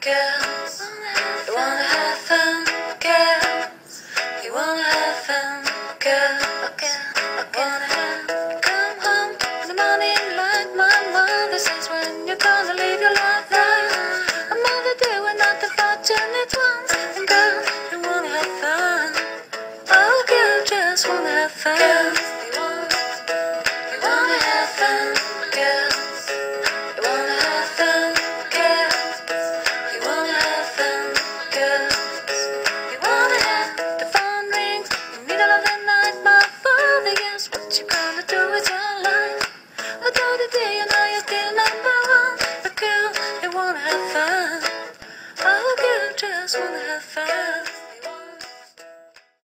girls. You wanna have fun, girls. You wanna have fun, girls. Wanna have come home in the morning like my mother says when you're gonna leave your life, A mother doing nothing but Janet once. And girl, you wanna have fun. Oh, girl, just wanna have fun. Girls. wanna have fun. Oh, you just wanna have fun.